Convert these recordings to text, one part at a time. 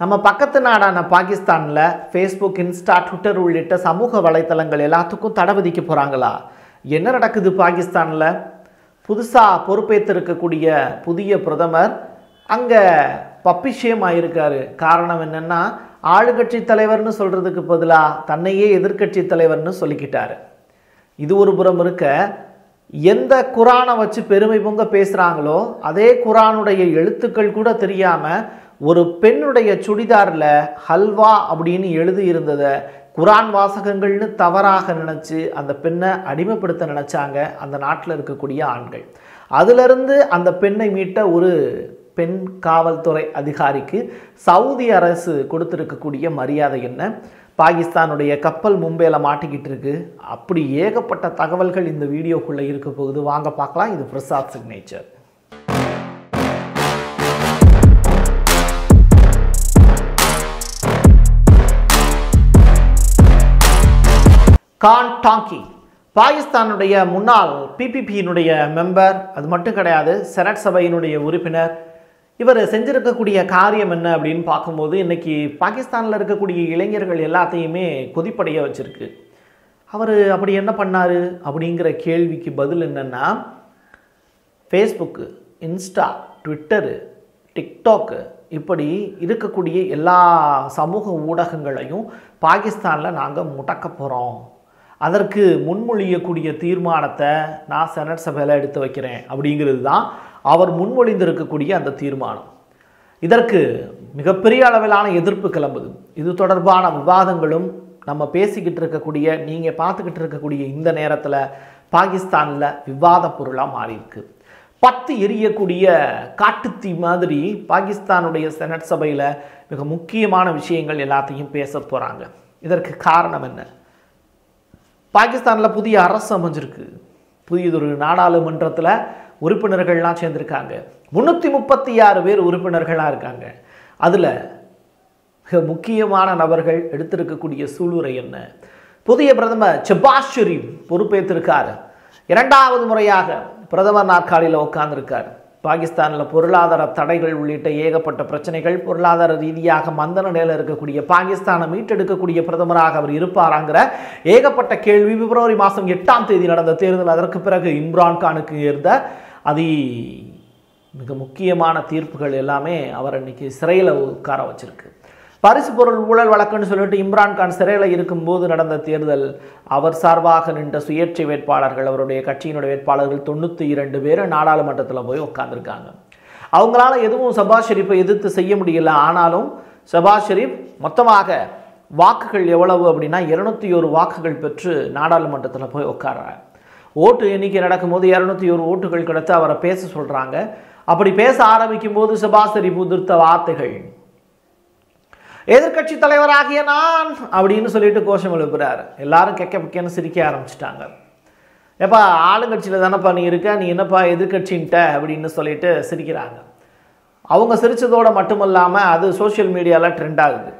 நம்ம பக்கத்து நாடான பாகிஸ்தானில் ஃபேஸ்புக் இன்ஸ்டா ட்விட்டர் உள்ளிட்ட சமூக வலைத்தளங்கள் எல்லாத்துக்கும் தடை விதிக்க போகிறாங்களா என்ன நடக்குது பாகிஸ்தானில்? புதுசாக பொறுப்பேற்றிருக்கக்கூடிய புதிய பிரதமர் அங்கே பப்பிஷியம் ஆயிருக்காரு. காரணம் என்னென்னா ஆளுங்கட்சி தலைவர்னு சொல்கிறதுக்கு பதிலாக தன்னையே எதிர்க்கட்சி தலைவர்னு சொல்லிக்கிட்டாரு. இது ஒரு புறம் இருக்க எந்த குரானை வச்சு பெருமை பொங்க பேசுகிறாங்களோ அதே குரானுடைய எழுத்துக்கள் கூட தெரியாமல் ஒரு பெண்ணுடைய சுடிதாரில் ஹல்வா அப்படின்னு எழுதி இருந்ததை குரான் வாசகங்கள்னு தவறாக நினச்சி அந்த பெண்ணை அடிமைப்படுத்த நினச்சாங்க அந்த நாட்டில் இருக்கக்கூடிய ஆண்கள். அதிலிருந்து அந்த பெண்ணை மீட்ட ஒரு பெண் காவல்துறை அதிகாரிக்கு சவுதி அரசு கொடுத்துருக்கக்கூடிய மரியாதை என்ன? பாகிஸ்தானுடைய கப்பல் மும்பையில் மாட்டிக்கிட்டு இருக்கு. அப்படி ஏகப்பட்ட தகவல்கள் இந்த வீடியோக்குள்ளே இருக்க போகுது. வாங்க பார்க்கலாம். இது பிரசாத் சிக்னேச்சர் கான் டாங்கி பாகிஸ்தானுடைய முன்னாள் பிபிபியினுடைய மெம்பர் அது மட்டும் கிடையாது செனட் சபையினுடைய உறுப்பினர். இவர் செஞ்சிருக்கக்கூடிய காரியம் என்ன அப்படின்னு பார்க்கும்போது இன்றைக்கி பாகிஸ்தானில் இருக்கக்கூடிய இளைஞர்கள் எல்லாத்தையுமே கொதிப்படைய வச்சுருக்கு. அவர் அப்படி என்ன பண்ணார் அப்படிங்கிற கேள்விக்கு பதில் என்னென்னா ஃபேஸ்புக்கு இன்ஸ்டா ட்விட்டரு டிக்டாக்கு இப்படி இருக்கக்கூடிய எல்லா சமூக ஊடகங்களையும் பாகிஸ்தானில் நாங்கள் முடக்க போகிறோம் அதற்கு முன்மொழியக்கூடிய தீர்மானத்தை நான் செனட் சபையில் எடுத்து வைக்கிறேன் அப்படிங்கிறது தான் அவர் முன்மொழிந்திருக்கக்கூடிய அந்த தீர்மானம். இதற்கு மிகப்பெரிய அளவிலான எதிர்ப்பு கிளம்புது. இது தொடர்பான விவாதங்களும் நம்ம பேசிக்கிட்டு இருக்கக்கூடிய நீங்கள் பார்த்துக்கிட்டு இருக்கக்கூடிய இந்த நேரத்தில் பாகிஸ்தானில் விவாத பொருளாக மாறியிருக்கு. பத்து எரியக்கூடிய காட்டுத்தீ மாதிரி பாகிஸ்தானுடைய செனட் சபையில் மிக முக்கியமான விஷயங்கள் எல்லாத்தையும் பேச போகிறாங்க இதற்கு காரணம் என்ன? பாகிஸ்தானில் புதிய அரசு அமைஞ்சிருக்கு. புதியதொரு நாடாளுமன்றத்தில் உறுப்பினர்கள்லாம் சேர்ந்துருக்காங்க. முந்நூற்றி முப்பத்தி ஆறு பேர் உறுப்பினர்களாக இருக்காங்க. அதில் மிக முக்கியமான நபர்கள் எடுத்திருக்கக்கூடிய சூளுரை என்ன? புதிய பிரதமர் செபாஸ் ஷெரீப் இரண்டாவது முறையாக பிரதமர் நாற்காலியில் உட்கார்ந்துருக்கார். பாகிஸ்தானில் பொருளாதார தடைகள் உள்ளிட்ட ஏகப்பட்ட பிரச்சனைகள் பொருளாதார ரீதியாக மந்த நிலையில் இருக்கக்கூடிய பாகிஸ்தானை மீட்டெடுக்கக்கூடிய பிரதமராக அவர் இருப்பாராங்கிற ஏகப்பட்ட கேள்வி பிப்ரவரி மாதம் எட்டாம் தேதி நடந்த தேர்தல். அதற்கு பிறகு இம்ரான்கானுக்கு இருந்த அதி மிக முக்கியமான தீர்ப்புகள் எல்லாமே அவர் இன்னைக்கு சிறையில் உட்கார வச்சிருக்கு. பரிசு பொருள் ஊழல் வழக்குன்னு சொல்லிட்டு இம்ரான்கான் சிறையில் இருக்கும்போது நடந்த தேர்தல் அவர் சார்பாக நின்ற சுயேட்சை வேட்பாளர்கள் அவருடைய கட்சியினுடைய வேட்பாளர்கள் தொண்ணூற்றி இரண்டு பேர் நாடாளுமன்றத்தில் போய் உட்காந்துருக்காங்க அவங்களால எதுவும் சபாஷ் ஷெரீப்பை எதிர்த்து செய்ய முடியல. ஆனாலும் சபாஷ் ஷெரீப் மொத்தமாக வாக்குகள் எவ்வளவு அப்படின்னா இருநூத்தி ஒரு வாக்குகள் பெற்று நாடாளுமன்றத்தில் போய் உட்கார்றார். ஓட்டு எண்ணிக்கை நடக்கும்போது இரநூத்தி ஒரு ஓட்டுகள் கிடைத்து அவரை பேச சொல்கிறாங்க அப்படி பேச ஆரம்பிக்கும் போது சபாஷ் ஷெரீப் உதிர்த்த வார்த்தைகள் எதிர்கட்சி தலைவராகிய நான் அப்படின்னு சொல்லிட்டு கோஷம் எழுப்புறாரு. எல்லாரும் கெக்க பிக்கன்னு சிரிக்க ஆரம்பிச்சிட்டாங்க. எப்பா ஆளுங்கட்சியில் தானப்பா நீ இருக்க? நீ என்னப்பா எதிர்கட்சின்ட்ட அப்படின்னு சொல்லிட்டு சிரிக்கிறாங்க. அவங்க சிரித்ததோடு மட்டுமல்லாமல் அது சோஷியல் மீடியாவில் ட்ரெண்ட் ஆகுது.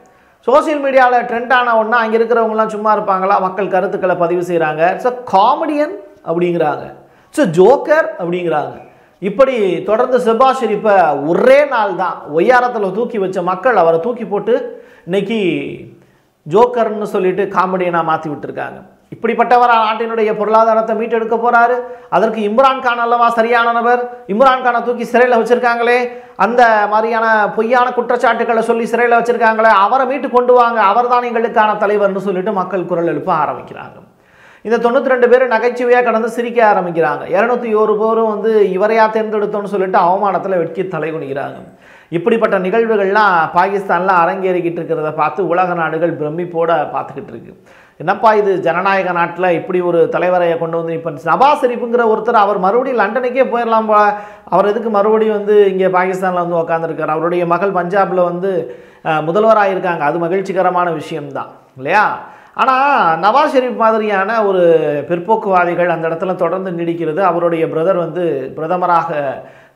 சோஷியல் மீடியாவில் ட்ரெண்ட் ஆன உடனே அங்கே இருக்கிறவங்களாம் சும்மா இருப்பாங்களா? மக்கள் கருத்துக்களை பதிவு செய்கிறாங்க இட்ஸ் அ காமெடியன் அப்படிங்கிறாங்க. இட்ஸ் அ ஜோக்கர் அப்படிங்கிறாங்க. இப்படி தொடர்ந்து செபாஸ் ஷெரீப்பை ஒரே நாள் தான் ஒய்யாரத்தில் தூக்கி வச்ச மக்கள் அவரை தூக்கி போட்டு இன்னைக்கு ஜோக்கர்னு சொல்லிட்டு காமெடியனாக மாற்றி விட்டுருக்காங்க. இப்படிப்பட்டவர் நாட்டினுடைய பொருளாதாரத்தை மீட்டெடுக்க போறாரு. அதற்கு இம்ரான் கான் அல்லவா சரியான நபர்? இம்ரான் கானை தூக்கி சிறையில் வச்சுருக்காங்களே. அந்த மாதிரியான பொய்யான குற்றச்சாட்டுகளை சொல்லி சிறையில் வச்சுருக்காங்களே. அவரை மீட்டு கொண்டு வாங்க. அவர் தான் எங்களுக்கான தலைவர்னு சொல்லிட்டு மக்கள் குரல் எழுப்ப ஆரம்பிக்கிறாங்க. இந்த தொண்ணூற்றி ரெண்டு பேர் நகைச்சுவையாக கடந்து சிரிக்க ஆரம்பிக்கிறாங்க. இரநூத்தி ஒரு பேரும் வந்து இவரையா தேர்ந்தெடுத்தோன்னு சொல்லிட்டு அவமானத்தில் வெட்கி தலை குனிகிறாங்க இப்படிப்பட்ட நிகழ்வுகள்லாம் பாகிஸ்தானில் அரங்கேறிக்கிட்டு இருக்கிறத பார்த்து உலக நாடுகள் பிரமிப்போட பார்த்துக்கிட்டு இருக்கு. என்னப்பா இது? ஜனநாயக நாட்டில் இப்படி ஒரு தலைவரையை கொண்டு வந்து இப்போ நவாஸ் ஷெரீஃபுங்கிற ஒருத்தர் அவர் மறுபடியும் லண்டனுக்கே போயிடலாம் போல. அவர் எதுக்கு மறுபடியும் வந்து இங்கே பாகிஸ்தானில் வந்து உக்காந்துருக்கார்? அவருடைய மகள் பஞ்சாபில் வந்து முதல்வராக இருக்காங்க அது மகிழ்ச்சிகரமான விஷயம்தான். இல்லையா? ஆனால் நவாஸ் ஷெரீப் மாதிரியான ஒரு பிற்போக்குவாதிகள் அந்த இடத்துல தொடர்ந்து நீடிக்கிறது. அவருடைய பிரதர் வந்து பிரதமராக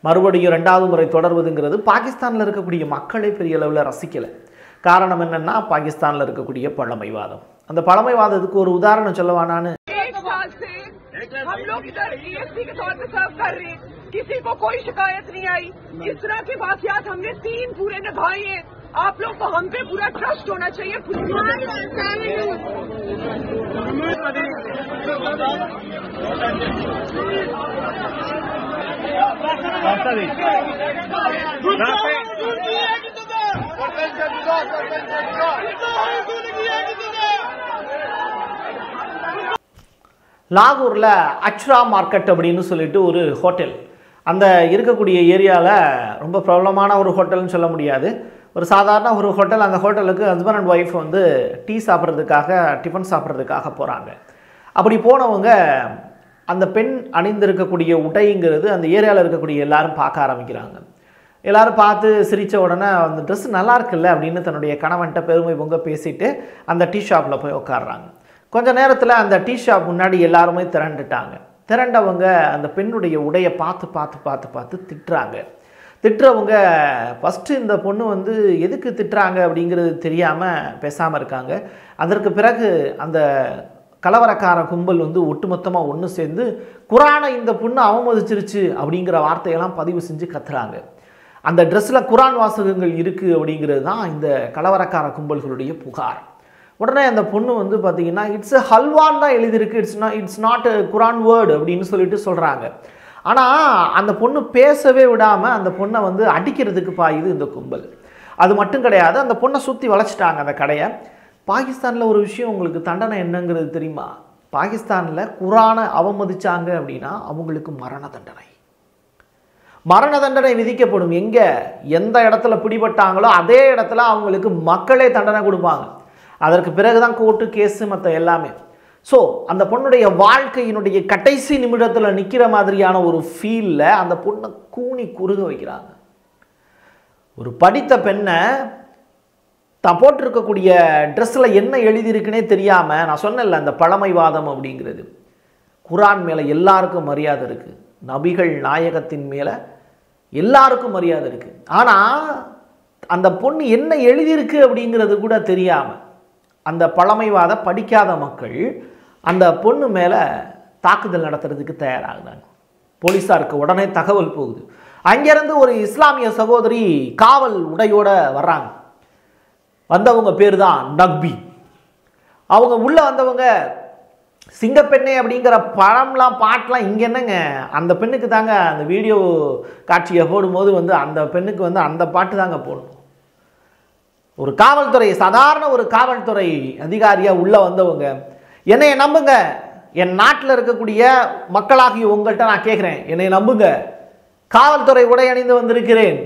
மறுபடியும் ரெண்டாவது முறை தொடர்வதுங்கிறது பாகிஸ்தானில் இருக்கக்கூடிய மக்களை பெரிய அளவில் ரசிக்கலை காரணம் என்னென்னா பாகிஸ்தானில் இருக்கக்கூடிய பழமைவாதம் அந்த பழமைவாதத்துக்கு ஒரு உதாரணம் சொல்லவானான்னு एक साल से हम लोग इधर ईएसपी के तौर पे सर्व कर रहे हैं किसी को कोई शिकायत नहीं आई इस तरह के वाकयात हमने तीन पूरे निभाए हैं आप लोग को हम पे पूरा ट्रस्ट होना चाहिए லாகூரில் அச்ரா மார்க்கெட் அப்படின்னு சொல்லிட்டு ஒரு ஹோட்டல். அந்த இருக்கக்கூடிய ஏரியாவில் ரொம்ப பிரபலமான ஒரு ஹோட்டல்னு சொல்ல முடியாது. ஒரு சாதாரண ஒரு ஹோட்டல் அந்த ஹோட்டலுக்கு ஹஸ்பண்ட் அண்ட் ஒய்ஃப் வந்து டீ சாப்பிட்றதுக்காக டிஃபன் சாப்பிட்றதுக்காக போகிறாங்க அப்படி போனவங்க அந்த பெண் அணிந்திருக்கக்கூடிய உடைங்கிறது அந்த ஏரியாவில் இருக்கக்கூடிய எல்லாரும் பார்க்க ஆரம்பிக்கிறாங்க. எல்லாரும் பார்த்து சிரித்த உடனே அந்த ட்ரெஸ் நல்லா இருக்குல்ல அப்படின்னு தன்னுடைய கணவன்கிட்ட பெருமை பொங்க பேசிட்டு அந்த டீ ஷாப்பில் போய் உட்காடுறாங்க கொஞ்ச நேரத்தில் அந்த டீ ஷாப் முன்னாடி எல்லாருமே திரண்டுட்டாங்க. திரண்டவங்க அந்த பெண்ணுடைய உடையை பார்த்து பார்த்து பார்த்து பார்த்து திட்டுறாங்க. திட்டுறவங்க ஃபஸ்ட்டு இந்த பொண்ணு வந்து எதுக்கு திட்டுறாங்க அப்படிங்கிறது தெரியாமல் பேசாமல் இருக்காங்க. அதற்கு பிறகு அந்த கலவரக்கார கும்பல் வந்து ஒட்டுமொத்தமாக ஒன்று சேர்ந்து குரானை இந்த பொண்ணு அவமதிச்சிருச்சு அப்படிங்கிற வார்த்தையெல்லாம் பதிவு செஞ்சு கத்துறாங்க. அந்த ட்ரெஸ்ஸில் குரான் வாசகங்கள் இருக்குது அப்படிங்கிறது தான் இந்த கலவரக்கார கும்பல்களுடைய புகார். உடனே அந்த பொண்ணு வந்து பார்த்தீங்கன்னா இட்ஸ் ஹல்வான் தான் எழுதியிருக்கு. It's not it's not Quran word அப்படின்னு சொல்லிட்டு சொல்கிறாங்க ஆனால் அந்த பொண்ணு பேசவே விடாமல் அந்த பொண்ணை வந்து அடிக்கிறதுக்கு பாயுது இந்த கும்பல். அது மட்டும் கிடையாது அந்த பொண்ணை சுற்றி வளைச்சிட்டாங்க அந்த கடையை. பாகிஸ்தானில் ஒரு விஷயம் உங்களுக்கு தண்டனை என்னங்கிறது தெரியுமா? பாகிஸ்தானில் குரானை அவமதிச்சாங்க அப்படின்னா அவங்களுக்கு மரண தண்டனை. மரண தண்டனை விதிக்கப்படும். எங்கே? எந்த இடத்துல பிடிபட்டாங்களோ அதே இடத்துல அவங்களுக்கு மக்களே தண்டனை கொடுப்பாங்க. அதற்கு பிறகுதான் கோர்ட்டு கேஸு மற்ற எல்லாமே. ஸோ அந்த பொண்ணுடைய வாழ்க்கையினுடைய கடைசி நிமிடத்தில் நிற்கிற மாதிரியான ஒரு ஃபீலில் அந்த பொண்ணை கூனி குறுக வைக்கிறாங்க. ஒரு படித்த பெண்ணை தான் போட்டிருக்கக்கூடிய ட்ரெஸ்ஸில் என்ன எழுதியிருக்குன்னே தெரியாமல் நான் சொன்னேன்ல அந்த பழமைவாதம் அப்படிங்கிறது. குரான் மேலே எல்லாருக்கும் மரியாதை இருக்குது நபிகள் நாயகத்தின் மேலே எல்லாருக்கும் மரியாதை இருக்குது ஆனால் அந்த பொண்ணு என்ன எழுதியிருக்கு அப்படிங்கிறது கூட தெரியாமல் அந்த பழமைவாத படிக்காத மக்கள் அந்த பொண்ணு மேலே தாக்குதல் நடத்துறதுக்கு தயாராகிறாங்க. போலீஸாருக்கு உடனே தகவல் போகுது. அங்கேருந்து ஒரு இஸ்லாமிய சகோதரி காவல் உடையோட வர்றாங்க. வந்தவங்க பேர் தான் நக்பி. அவங்க உள்ளே வந்தவங்க சிங்கப்பெண்ணே அப்படிங்கிற பழம்லாம் பாட்டெலாம் இங்கே என்னங்க? அந்த பெண்ணுக்கு தாங்க அந்த வீடியோ காட்சியை போடும்போது வந்து அந்த பெண்ணுக்கு வந்து அந்த பாட்டு தாங்க போடணும். ஒரு காவல்துறை சாதாரண ஒரு காவல்துறை அதிகாரியாக உள்ளே வந்தவங்க என்னைய நம்புங்க. என் நாட்டில் இருக்கக்கூடிய மக்களாகிய உங்கள்கிட்ட நான் கேட்குறேன் என்னை நம்புங்க. காவல்துறை உடை அணிந்து வந்திருக்கிறேன்.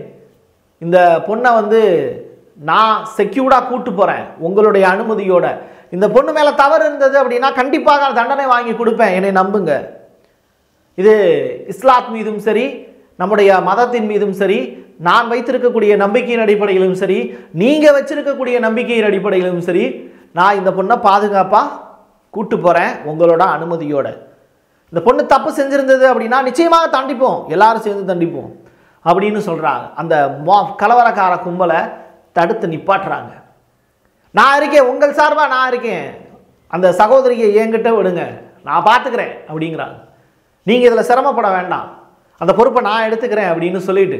இந்த பொண்ணை வந்து நான் செக்யூர்டாக கூட்டு போகிறேன் உங்களுடைய அனுமதியோட. இந்த பொண்ணு மேலே தவறு இருந்தது அப்படின்னா கண்டிப்பாக நான் தண்டனை வாங்கி கொடுப்பேன். என்னை நம்புங்க. இது இஸ்லாத் மீதும் சரி நம்முடைய மதத்தின் மீதும் சரி நான் வைத்திருக்கக்கூடிய நம்பிக்கையின் அடிப்படையிலும் சரி நீங்கள் வச்சிருக்கக்கூடிய நம்பிக்கையின் அடிப்படையிலும் சரி நான் இந்த பொண்ணை பாதுகாப்பாக கூட்டு போகிறேன் உங்களோட அனுமதியோட. இந்த பொண்ணு தப்பு செஞ்சுருந்தது அப்படின்னா நிச்சயமாக தண்டிப்போம். எல்லாரும் சேர்ந்து தண்டிப்போம். அப்படின்னு சொல்கிறாங்க அந்த மோ கலவரக்கார கும்பலை தடுத்து நிப்பாட்டுறாங்க. நான் இருக்கேன் உங்கள் சார்பாக நான் இருக்கேன். அந்த சகோதரியை என்கிட்ட விடுங்க. நான் பார்த்துக்கிறேன் அப்படிங்கிறாங்க. நீங்கள் இதில் சிரமப்பட வேண்டாம். அந்த பொறுப்பை நான் எடுத்துக்கிறேன் அப்படின்னு சொல்லிட்டு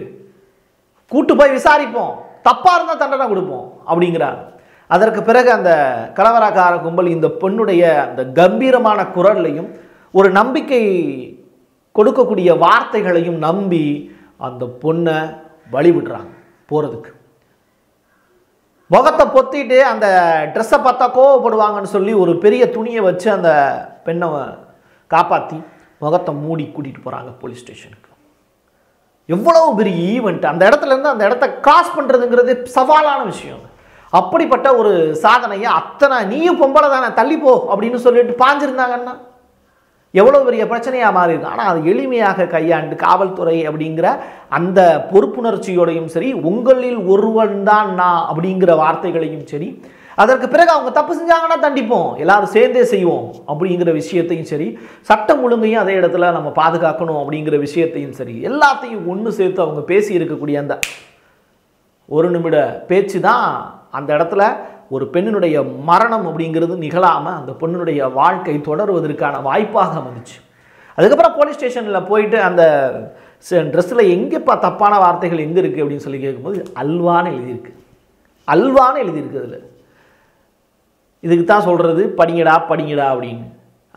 கூட்டு போய் விசாரிப்போம். தப்பாக இருந்தால் தண்டனை கொடுப்போம் அப்படிங்கிறாங்க. அதற்கு பிறகு அந்த கலவராக்கார கும்பல் இந்த பெண்ணுடைய அந்த கம்பீரமான குரல்லையும் ஒரு நம்பிக்கை கொடுக்கக்கூடிய வார்த்தைகளையும் நம்பி அந்த பொண்ணை வழிவிடுறாங்க போகிறதுக்கு முகத்தை பொத்திட்டு அந்த ட்ரெஸ்ஸை பார்த்தா கோவப்படுவாங்கன்னு சொல்லி ஒரு பெரிய துணியை வச்சு அந்த பெண்ணை காப்பாற்றி முகத்தை மூடி கூட்டிகிட்டு போகிறாங்க போலீஸ் ஸ்டேஷனுக்கு எவ்வளவு பெரிய ஈவெண்ட் அந்த இடத்துலேருந்து அந்த இடத்த கிராஸ் பண்ணுறதுங்கிறது சவாலான விஷயம். அப்படிப்பட்ட ஒரு சாதனையை அத்தனை நீயும் பொம்பளை தானே தள்ளிப்போ அப்படின்னு சொல்லிட்டு பாஞ்சிருந்தாங்கன்னா எவ்வளோ பெரிய பிரச்சனையாக மாறி இருக்கும் ஆனால் அது எளிமையாக கையாண்டு காவல்துறை அப்படிங்கிற அந்த பொறுப்புணர்ச்சியோடையும் சரி உங்களில் ஒருவன் தான் நான் அப்படிங்கிற வார்த்தைகளையும் சரி அதற்கு பிறகு அவங்க தப்பு செஞ்சாங்கன்னா தண்டிப்போம் எல்லாரும் சேர்ந்தே செய்வோம் அப்படிங்கிற விஷயத்தையும் சரி சட்டம் ஒழுங்கையும் அதே இடத்துல நம்ம பாதுகாக்கணும் அப்படிங்கிற விஷயத்தையும் சரி எல்லாத்தையும் ஒன்று சேர்த்து அவங்க பேசி இருக்கக்கூடிய அந்த ஒரு நிமிட பேச்சு தான் அந்த இடத்துல ஒரு பெண்ணினுடைய மரணம் அப்படிங்கிறது நிகழாமல் அந்த பெண்ணினுடைய வாழ்க்கை தொடருவதற்கான வாய்ப்பாக வந்துச்சு அதுக்கப்புறம் போலீஸ் ஸ்டேஷனில் போயிட்டு அந்த ட்ரெஸ்ஸில் எங்கேப்பா தப்பான வார்த்தைகள் எங்கே இருக்குது அப்படின்னு சொல்லி கேட்கும்போது அல்வான்னு எழுதியிருக்கு. அல்வான்னு எழுதியிருக்கு அதில். இதுக்கு தான் சொல்கிறது படிங்கடா படிங்கடா அப்படின்னு.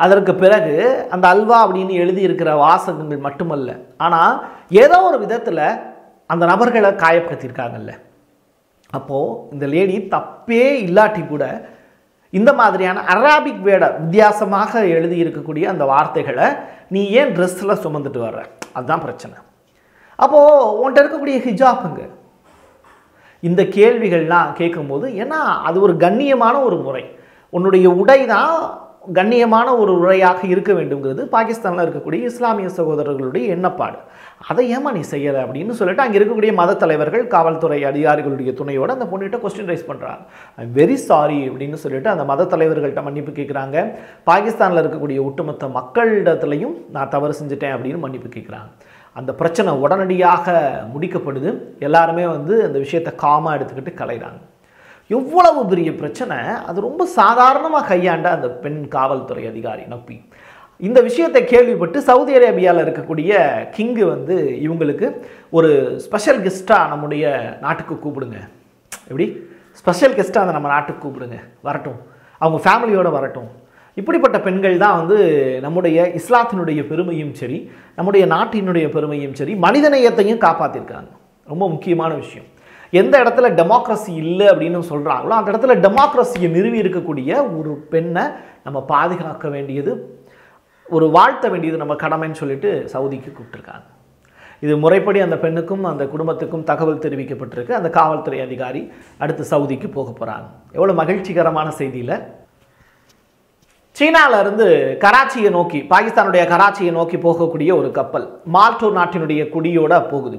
அதற்கு பிறகு அந்த அல்வா அப்படின்னு எழுதியிருக்கிற வாசகங்கள் மட்டுமல்ல. ஆனால் ஏதோ ஒரு விதத்தில் அந்த நபர்களை காயப்படுத்தியிருக்காங்கல்ல. அப்போது இந்த லேடி தப்பே இல்லாட்டி கூட இந்த மாதிரியான அராபிக் வேட வித்தியாசமாக எழுதி இருக்கக்கூடிய அந்த வார்த்தைகளை நீ ஏன் ட்ரெஸ்ஸில் சுமந்துட்டு வர்ற? அதுதான் பிரச்சனை. அப்போது உன்கிட்ட இருக்கக்கூடிய ஹிஜாப்புங்க இந்த கேள்விகள்லாம் கேட்கும்போது ஏன்னா அது ஒரு கண்ணியமான ஒரு முறை. உன்னுடைய உடை தான் கண்ணியமான ஒரு உரையாக இருக்க வேண்டுங்கிறது பாகிஸ்தானில் இருக்கக்கூடிய இஸ்லாமிய சகோதரர்களுடைய எண்ணப்பாடு. அதை ஏமா நீ செய்யலை அப்படின்னு சொல்லிட்டு அங்கே இருக்கக்கூடிய மத தலைவர்கள் காவல்துறை அதிகாரிகளுடைய துணையோடு அந்த பொண்ணுகிட்ட கொஸ்டின் ரைஸ் பண்ணுறாங்க ஐ வெரி சாரி அப்படின்னு சொல்லிட்டு அந்த மத தலைவர்கள்ட்ட மன்னிப்பு கேட்குறாங்க பாகிஸ்தானில் இருக்கக்கூடிய ஒட்டுமொத்த மக்களிடத்துலையும் நான் தவறு செஞ்சுட்டேன் அப்படின்னு மன்னிப்பு கேட்குறாங்க அந்த பிரச்சனை உடனடியாக முடிக்கப்படுது. எல்லாருமே வந்து அந்த விஷயத்தை காமாக எடுத்துக்கிட்டு கலைகிறாங்க எவ்வளவு பெரிய பிரச்சனை? அது ரொம்ப சாதாரணமாக கையாண்ட அந்த பெண் காவல்துறை அதிகாரி நப்பி. இந்த விஷயத்தை கேள்விப்பட்டு சவுதி அரேபியாவில் இருக்கக்கூடிய கிங்கு வந்து இவங்களுக்கு ஒரு ஸ்பெஷல் கெஸ்ட்டாக நம்முடைய நாட்டுக்கு கூப்பிடுங்க. எப்படி? ஸ்பெஷல் கெஸ்ட்டாக அதை நம்ம நாட்டுக்கு கூப்பிடுங்க. வரட்டும். அவங்க ஃபேமிலியோடு வரட்டும். இப்படிப்பட்ட பெண்கள் தான் வந்து நம்முடைய இஸ்லாத்தினுடைய பெருமையும் சரி நம்முடைய நாட்டினுடைய பெருமையும் சரி மனிதநேயத்தையும் காப்பாற்றிருக்காங்க ரொம்ப முக்கியமான விஷயம். எந்த இடத்துல டெமோக்ரஸி இல்லை அப்படின்னு சொல்கிறாங்களோ அந்த இடத்துல டெமோக்ரஸியை நிறுவி இருக்கக்கூடிய ஒரு பெண்ணை நம்ம பாதுகாக்க வேண்டியது ஒரு வாழ்த்த வேண்டியது நம்ம கடமைன்னு சொல்லிட்டு சவுதிக்கு கூப்பிட்டுருக்காங்க. இது முறைப்படி அந்த பெண்ணுக்கும் அந்த குடும்பத்துக்கும் தகவல் தெரிவிக்கப்பட்டிருக்கு. அந்த காவல்துறை அதிகாரி அடுத்து சவுதிக்கு போக போகிறாங்க எவ்வளோ மகிழ்ச்சிகரமான செய்தியில். சீனாவிலிருந்து கராச்சியை நோக்கி பாகிஸ்தானுடைய கராச்சியை நோக்கி போகக்கூடிய ஒரு கப்பல் மால்டோ நாட்டினுடைய குடியோட போகுது.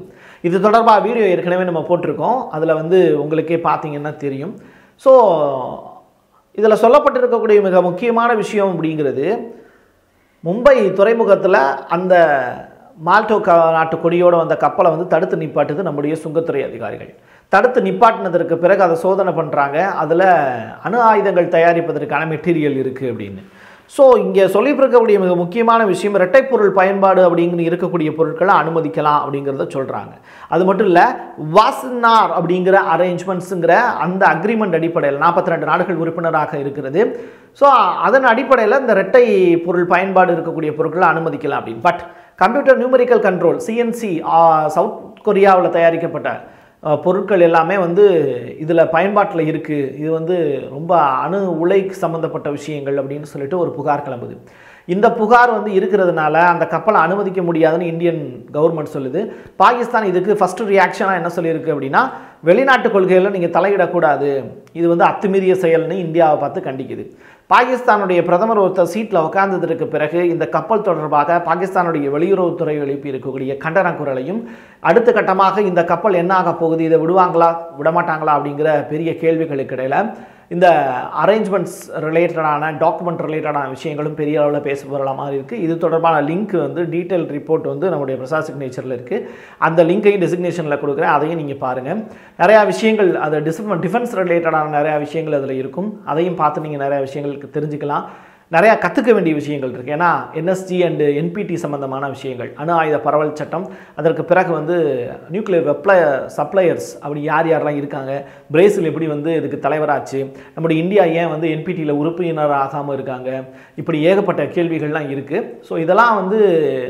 இது தொடர்பாக வீடியோ ஏற்கனவே நம்ம போட்டிருக்கோம். அதில் வந்து உங்களுக்கே பார்த்தீங்கன்னா தெரியும். ஸோ இதில் சொல்லப்பட்டிருக்கக்கூடிய மிக முக்கியமான விஷயம் அப்படிங்கிறது மும்பை துறைமுகத்தில் அந்த மால்டோ க நாட்டு கொடியோடு வந்த கப்பலை வந்து தடுத்து நிப்பாட்டுது நம்முடைய சுங்கத்துறை அதிகாரிகள். தடுத்து நிப்பாட்டினதற்கு பிறகு அதை சோதனை பண்ணுறாங்க அதில் அணு ஆயுதங்கள் தயாரிப்பதற்கான மெட்டீரியல் இருக்குது அப்படின்னு. ஸோ இங்கே சொல்லியிருக்கக்கூடிய மிக முக்கியமான விஷயம் இரட்டை பொருள் பயன்பாடு அப்படிங்கிற இருக்கக்கூடிய பொருட்களை அனுமதிக்கலாம் அப்படிங்கிறத சொல்கிறாங்க அது மட்டும் இல்லை வாசனார் அப்படிங்கிற அரேஞ்ச்மெண்ட்ஸுங்கிற அந்த அக்ரிமெண்ட் அடிப்படையில் நாற்பத்தி ரெண்டு நாடுகள் உறுப்பினராக இருக்கிறது. ஸோ அதன் அடிப்படையில் இந்த இரட்டை பொருள் பயன்பாடு இருக்கக்கூடிய பொருட்களை அனுமதிக்கலாம் அப்படின்னு. But computer numerical control CNC south கொரியாவில் தயாரிக்கப்பட்ட பொருட்கள் எல்லாமே வந்து இதில் பயன்பாட்டில் இருக்குது இது வந்து ரொம்ப அணு உலை சம்மந்தப்பட்ட விஷயங்கள் அப்படின்னு சொல்லிட்டு ஒரு புகார் கிளம்புது. இந்த புகார் வந்து இருக்கிறதுனால அந்த கப்பலை அனுமதிக்க முடியாதுன்னு இந்தியன் கவர்மெண்ட் சொல்லுது. பாகிஸ்தான் இதுக்கு ஃபஸ்ட்டு ரியாக்ஷனாக என்ன சொல்லியிருக்கு அப்படின்னா வெளிநாட்டு கொள்கையில் நீங்கள் தலையிடக்கூடாது. இது வந்து அத்துமீறிய செயல்னு இந்தியாவை பார்த்து கண்டிக்குது. பாகிஸ்தானுடைய பிரதமர் ஒருத்தர் சீட்டில் உட்கார்ந்ததற்கு பிறகு இந்த கப்பல் தொடர்பாக பாகிஸ்தானுடைய வெளியுறவுத்துறை எழுப்பி இருக்கக்கூடிய கண்டன குரலையும் அடுத்த கட்டமாக இந்த கப்பல் என்ன ஆக போகுது இதை விடுவாங்களா விடமாட்டாங்களா அப்படிங்கிற பெரிய கேள்விகளுக்கு இடையில இந்த அரேஞ்ச்மெண்ட்ஸ் ரிலேட்டடான டாக்குமெண்ட் ரிலேட்டடான விஷயங்களும் பெரிய அளவில் பேச போகிற மாதிரி இருக்குது இது தொடர்பான லிங்க் வந்து டீட்டெயில் ரிப்போர்ட் வந்து நம்முடைய பிரசாத் சிக்னேச்சரில் இருக்குது அந்த லிங்கையும் டெசிக்னேஷனில் கொடுக்குறேன். அதையும் நீங்கள் பாருங்கள் நிறையா விஷயங்கள் அது டிஸ் டிஃபென்ஸ் ரிலேட்டடான நிறையா விஷயங்கள் அதில் இருக்கும். அதையும் பார்த்து நீங்கள் நிறையா விஷயங்களுக்கு தெரிஞ்சுக்கலாம். நிறையா கற்றுக்க வேண்டிய விஷயங்கள் இருக்குது ஏன்னா என்எஸ்ஜி அண்டு என்பிடி சம்பந்தமான விஷயங்கள் அணு ஆயுத பரவல் சட்டம் அதற்கு பிறகு வந்து நியூக்ளியர் வெப்ள சப்ளையர்ஸ் அப்படி யார் யாரெல்லாம் இருக்காங்க பிரேசில் எப்படி வந்து இதுக்கு தலைவராச்சு நம்முடைய இந்தியா ஏன் வந்து என்பிடியில் உறுப்பினர் ஆகாமல் இருக்காங்க இப்படி ஏகப்பட்ட கேள்விகள்லாம் இருக்குது ஸோ இதெல்லாம் வந்து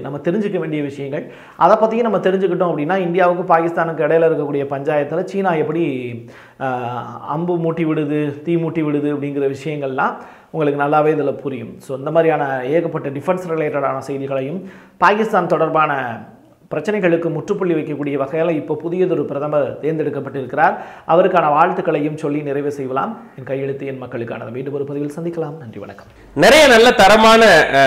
நம்ம தெரிஞ்சுக்க வேண்டிய விஷயங்கள். அதை பற்றியும் நம்ம தெரிஞ்சுக்கிட்டோம் அப்படின்னா இந்தியாவுக்கும் பாகிஸ்தானுக்கு இடையில இருக்கக்கூடிய பஞ்சாயத்தில் சீனா எப்படி அம்பு மூட்டி விடுது தீ மூட்டி விடுது அப்படிங்கிற விஷயங்கள்லாம் உங்களுக்கு நல்லாவே இதில் புரியும். ஸோ இந்த மாதிரியான ஏகப்பட்ட டிஃபென்ஸ் ரிலேட்டடான செய்திகளையும் பாகிஸ்தான் தொடர்பான பிரச்சனைகளுக்கு முற்றுப்புள்ளி வைக்கக்கூடிய வகையில் இப்போ புதியதொரு பிரதமர் தேர்ந்தெடுக்கப்பட்டிருக்கிறார். அவருக்கான வாழ்த்துக்களையும் சொல்லி நிறைவு செய்யலாம். என் கையெழுத்து என் மக்களுக்கான மீண்டும் ஒரு பதிவில் சந்திக்கலாம். நன்றி வணக்கம். நிறைய நல்ல தரமான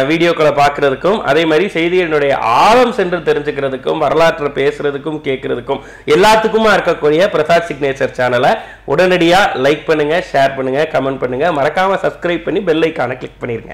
வீடியோக்களை பார்க்கறதுக்கும் அதே மாதிரி செய்திகளினுடைய ஆழம் சென்று தெரிஞ்சுக்கிறதுக்கும் வரலாற்றை பேசுறதுக்கும் கேட்கறதுக்கும் எல்லாத்துக்குமா இருக்கக்கூடிய பிரசாத் சிக்னேச்சர் சேனலை உடனடியாக லைக் பண்ணுங்க ஷேர் பண்ணுங்க கமெண்ட் பண்ணுங்க. மறக்காம சப்ஸ்கிரைப் பண்ணி பெல் ஐக்கானை கிளிக் பண்ணிருங்க.